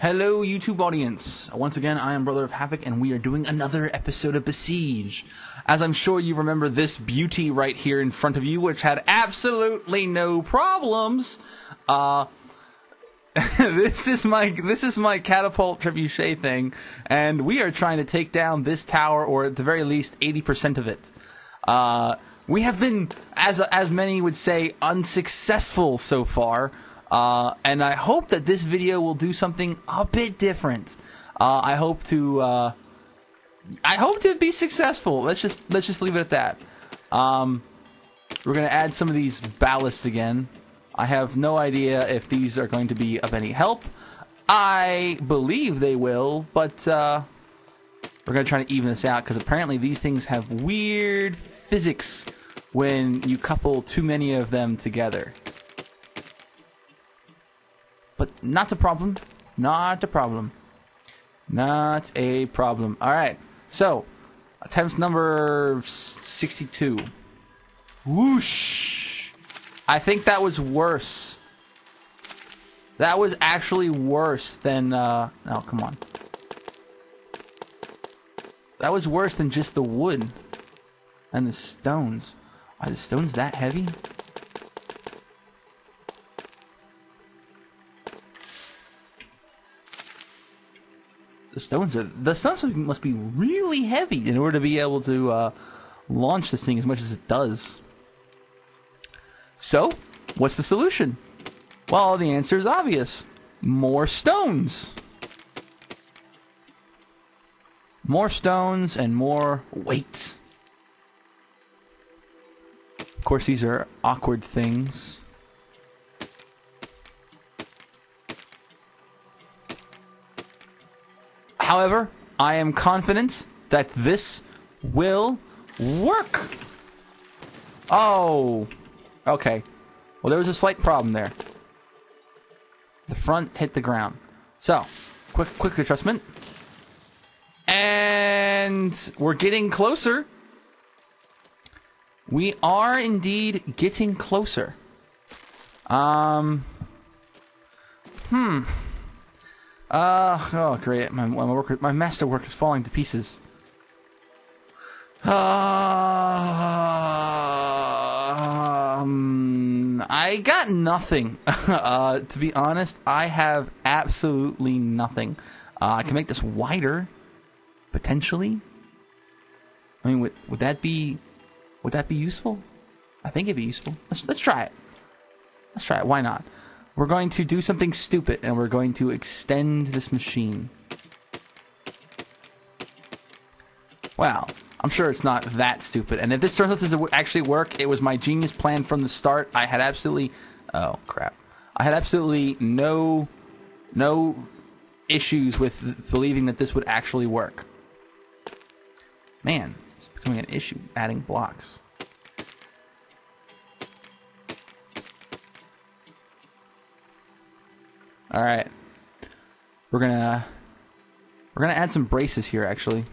Hello, YouTube audience. Once again, I am Brother of Havok, and we are doing another episode of Besiege. As I'm sure you remember this beauty right here in front of you, which had absolutely no problems. Uh, this is my this is my catapult trebuchet thing, and we are trying to take down this tower, or at the very least, eighty percent of it. Uh, we have been, as as many would say, unsuccessful so far. Uh, and I hope that this video will do something a bit different. Uh, I hope to, uh, I hope to be successful. Let's just let's just leave it at that. Um, we're gonna add some of these ballasts again. I have no idea if these are going to be of any help. I believe they will, but uh, we're gonna try to even this out because apparently these things have weird physics when you couple too many of them together. Not a problem. Not a problem. Not a problem. All right. So, attempts number 62. Whoosh. I think that was worse. That was actually worse than, uh, oh, come on. That was worse than just the wood and the stones. Are the stones that heavy? The stones are the stones must be really heavy in order to be able to uh, launch this thing as much as it does. So, what's the solution? Well, the answer is obvious. More stones. More stones and more weight. Of course, these are awkward things. However, I am confident that this will work. Oh, okay. Well, there was a slight problem there. The front hit the ground. So, quick, quick adjustment. And we're getting closer. We are indeed getting closer. Um. Hmm. Uh, oh, great. My, my, work, my masterwork is falling to pieces. Uh, um, I got nothing. uh, to be honest, I have absolutely nothing. Uh, I can make this wider, potentially. I mean, would, would that be would that be useful? I think it'd be useful. Let's let's try it. Let's try it. Why not? We're going to do something stupid and we're going to extend this machine. Well, I'm sure it's not that stupid. And if this turns out to actually work, it was my genius plan from the start. I had absolutely oh crap. I had absolutely no no issues with believing that this would actually work. Man, it's becoming an issue adding blocks. All right. We're to we're to add some braces here actually.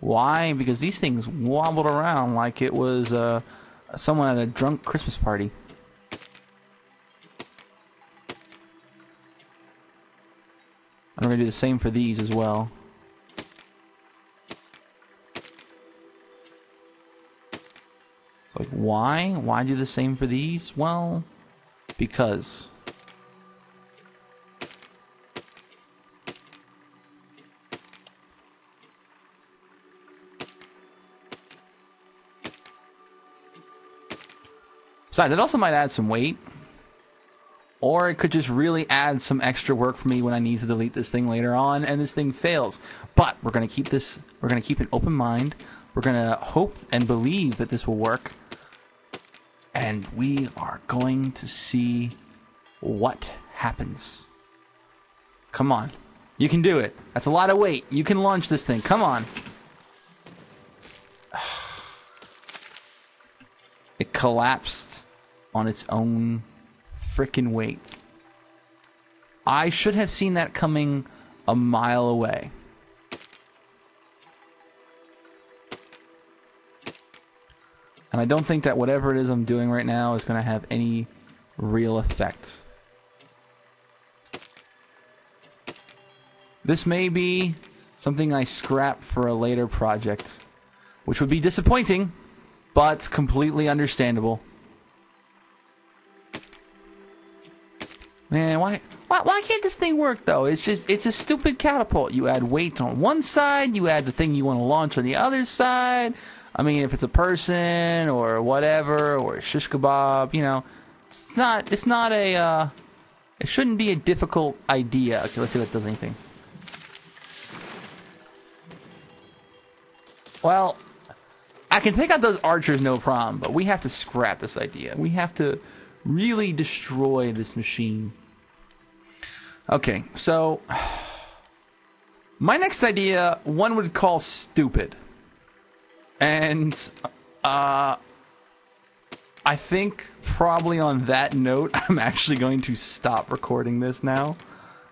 Why? Because these things wobbled around like it was uh, someone at a drunk Christmas party. I'm going to do the same for these as well. It's like, why? Why do the same for these? Well, because. Besides, it also might add some weight. Or it could just really add some extra work for me when I need to delete this thing later on and this thing fails. But we're going to keep this, we're going to keep an open mind. We're going to hope and believe that this will work and we are going to see what happens. Come on. You can do it. That's a lot of weight. You can launch this thing. Come on. It collapsed on its own freaking weight. I should have seen that coming a mile away. and I don't think that whatever it is I'm doing right now is going to have any real effects. This may be something I scrap for a later project, which would be disappointing, but completely understandable. Man, why, why why can't this thing work though? It's just it's a stupid catapult. You add weight on one side, you add the thing you want to launch on the other side. I mean, if it's a person or whatever or shish kebab, you know, it's not it's not a uh, it shouldn't be a difficult idea. Okay, let's see if that does anything. Well, I can take out those archers no problem, but we have to scrap this idea. We have to really destroy this machine. Okay, so my next idea, one would call stupid. And uh I think probably on that note, I'm actually going to stop recording this now.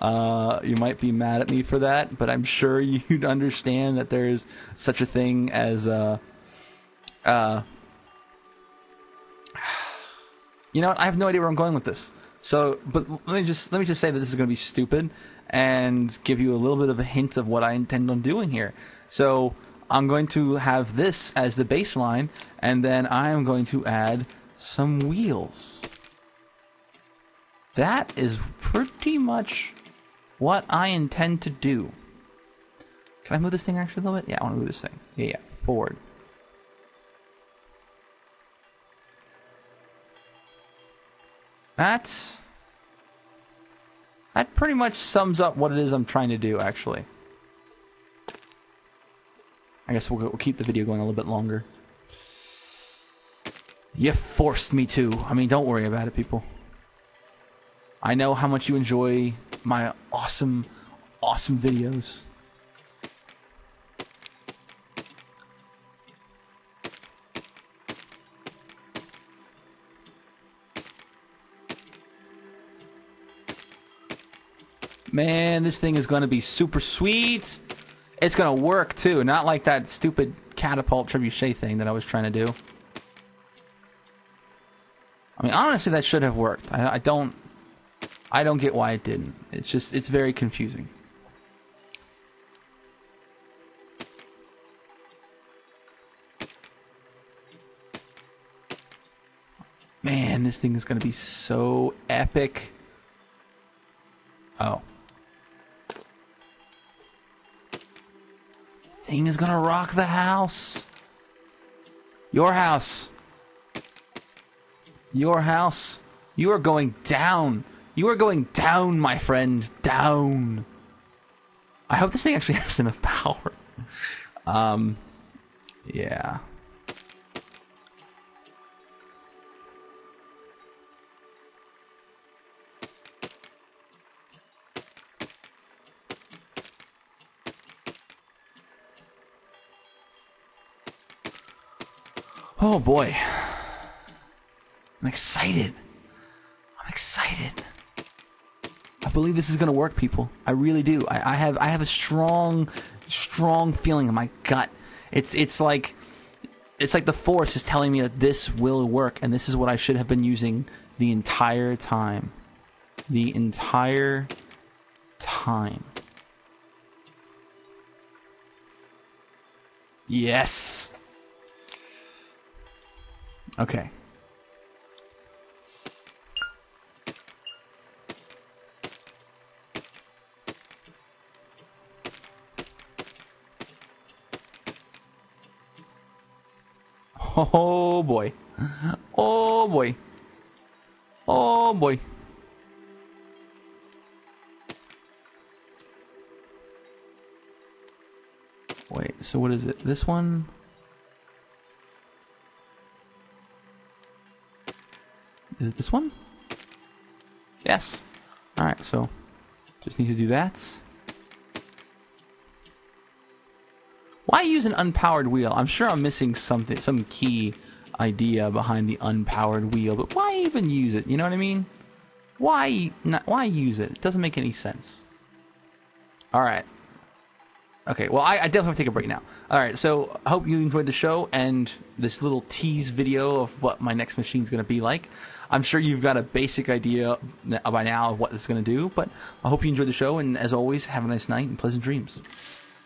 Uh, you might be mad at me for that, but I'm sure you'd understand that there's such a thing as uh, uh, you know what? I have no idea where I'm going with this. So, but let me just let me just say that this is going to be stupid and give you a little bit of a hint of what I intend on doing here. So, I'm going to have this as the baseline, and then I am going to add some wheels. That is pretty much what I intend to do. Can I move this thing actually a little bit? Yeah, I want to move this thing. Yeah, yeah, forward. That's that pretty much sums up what it is I'm trying to do, actually. I guess we'll, we'll keep the video going a little bit longer. You forced me to. I mean, don't worry about it, people. I know how much you enjoy my awesome, awesome videos. Man, this thing is going to be super sweet. It's to work too, not like that stupid catapult trebuchet thing that I was trying to do. I mean, honestly, that should have worked. I, I don't, I don't get why it didn't. It's just, it's very confusing. Man, this thing is to be so epic. Oh. Thing is gonna rock the house. Your house. Your house. You are going down. You are going down, my friend. Down. I hope this thing actually has enough power. Um, yeah. Oh boy. I'm excited. I'm excited. I believe this is gonna work, people. I really do. I, I have I have a strong, strong feeling in my gut. It's it's like it's like the force is telling me that this will work, and this is what I should have been using the entire time. The entire time. Yes. Okay. Oh boy. Oh boy. Oh boy. Wait, so what is it? This one? Is it this one? Yes. Alright, so just need to do that. Why use an unpowered wheel? I'm sure I'm missing something, some key idea behind the unpowered wheel, but why even use it? You know what I mean? Why not, why use it? It doesn't make any sense. All right. Okay, well, I, I, definitely have to take a break now. All right, so I hope you enjoyed the show and this little tease video of what my next machine is going to be like. I'm sure you've got a basic idea by now of what it's going to do, but I hope you enjoyed the show. And as always, have a nice night and pleasant dreams.